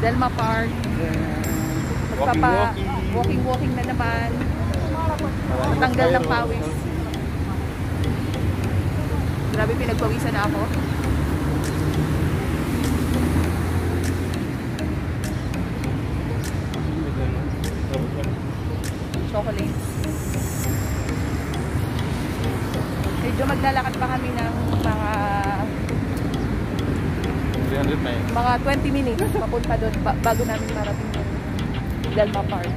Delma Park. Magpapa walking-walking na naman. Tanggal ng pawis. Grabe pinagpawisan na ako. Chocolates. Medyo maglalakad pa kami ng mga 300 may. mga 20 minutes papunta doon ba- bago namin marating yung Delma Park.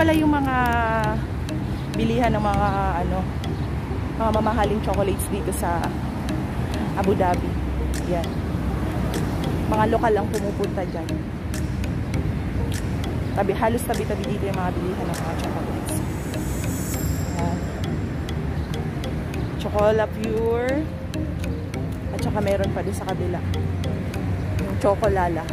Pala yung mga bilihan ng mga ano mga mamahaling chocolates dito sa Abu Dhabi. Yan. Mga lokal lang pumupunta dyan. Tabi, halos tabi-tabi dito yung mga bilihan ng mga chocolates. Yan. Chocola Pure. At saka meron pa din sa kabila. Yung Chocolala.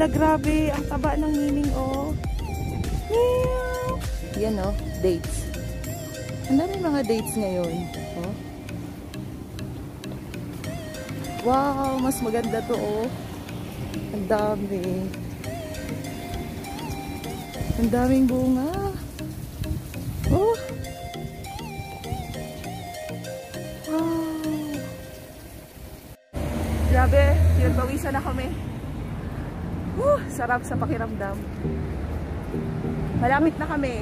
Hala, grabe. Ang taba ng nining, oh. Meow. Yan, oh. Dates. Ang dami mga dates ngayon. Oh. Wow, mas maganda to, oh. Ang dami. Ang daming bunga. Oh. Wow. Grabe, pinagpawisan na kami. Uh, sarap sa pakiramdam. Malapit na kami.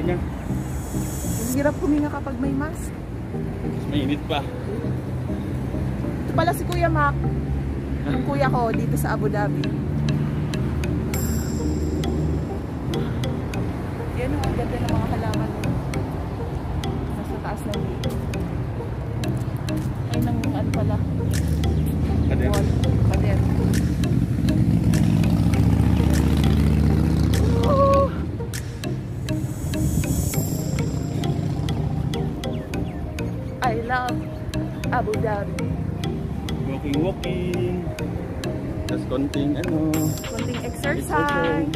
Hirap. Ang hirap huminga kapag may mask. Mas mainit pa. Ito pala si Kuya Mac. Yung kuya ko dito sa Abu Dhabi. Love Abu Dhabi. Walking, walking. Tapos konting ano. Konting exercise.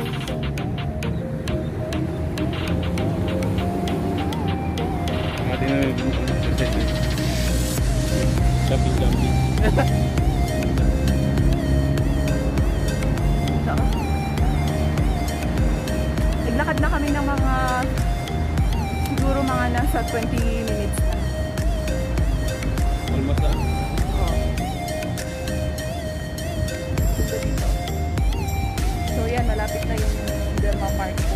Atin na yung exercise. Jumping, jumping. Naglakad na kami ng mga siguro mga nasa 20 minutes Market.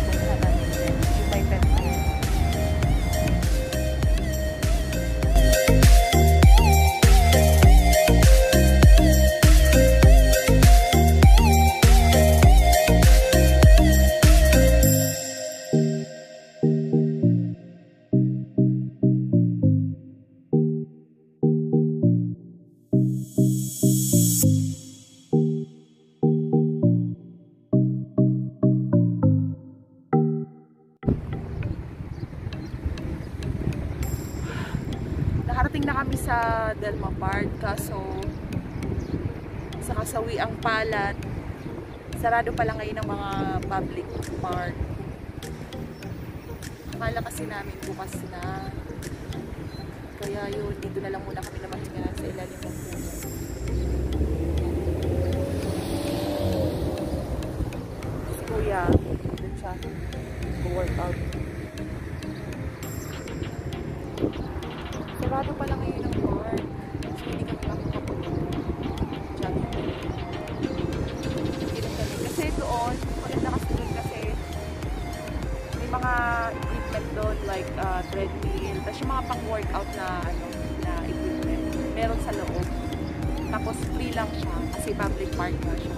Nakarating na kami sa Delma Park kaso sa kasawiang palat sarado pala ngayon ng mga public park. Akala kasi namin bukas na. Kaya yun, dito na lang muna kami na mahinga sa ilalim ng puno. Kuya, dun siya, workout. Pang-workout na ano na equipment. Meron sa loob. Tapos free lang siya kasi public park na siya.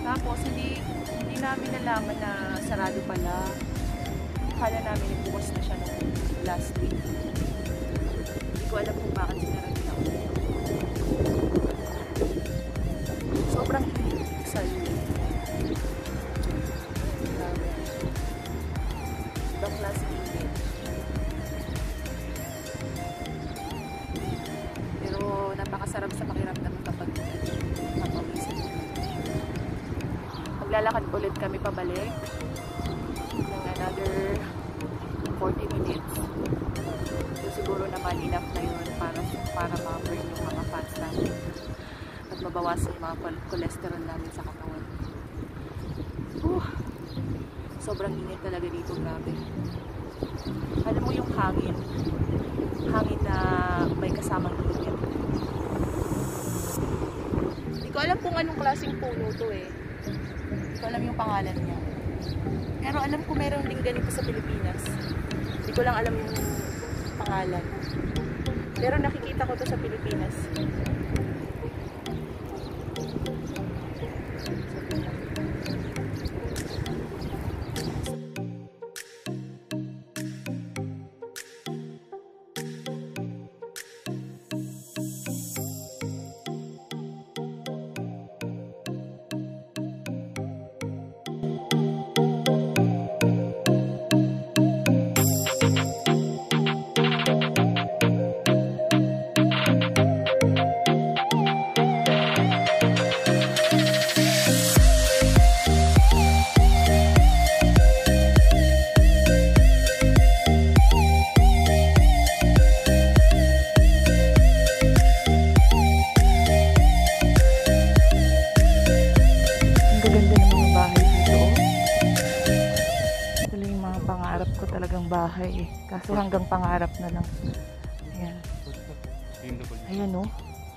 Tapos hindi hindi namin nalaman na sarado pala. Akala namin na bukas na siya last week. Hindi ko alam kung bakit sinarado na ulit. Ulit kami pabalik ng another 40 minutes. So siguro naman enough na yun para para ma-burn yung mga fats namin at mabawasan yung mga chol- cholesterol namin sa katawan. Whew. Sobrang init talaga dito, grabe. Alam mo yung hangin. Hangin na may kasamang init. Hindi ko alam kung anong klaseng puno to eh. Ko alam yung pangalan niya. Pero alam ko meron din ganito sa Pilipinas. Hindi ko lang alam yung pangalan. Pero nakikita ko to sa Pilipinas. Eh. Kaso hanggang pangarap na lang. Ayan. Ayan oh.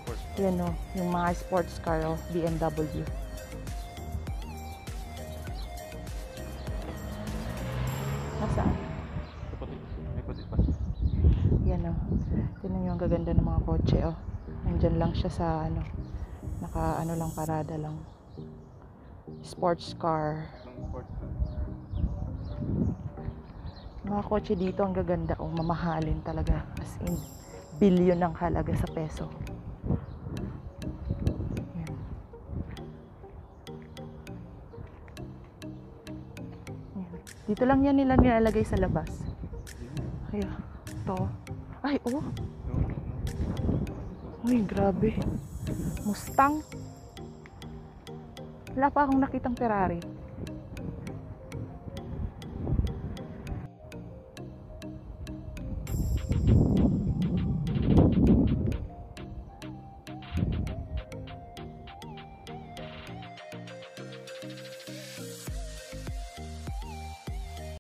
Sports. Ayan oh. Yung mga sports car oh. BMW. Nasaan? Kapatid. May kapatid pa. Yan oh. Tignan nyo ang gaganda ng mga kotse oh. Nandyan lang siya sa ano. Naka ano lang parada lang. Sports car. Sports. Mga kotse dito ang gaganda oh. Mamahalin talaga. As in, billion ang halaga sa peso. Yan. Yan. Dito lang yan nila nilalagay sa labas. Kaya, to. Ay, oh. Uy, grabe. Mustang. Wala pa akong nakitang Ferrari.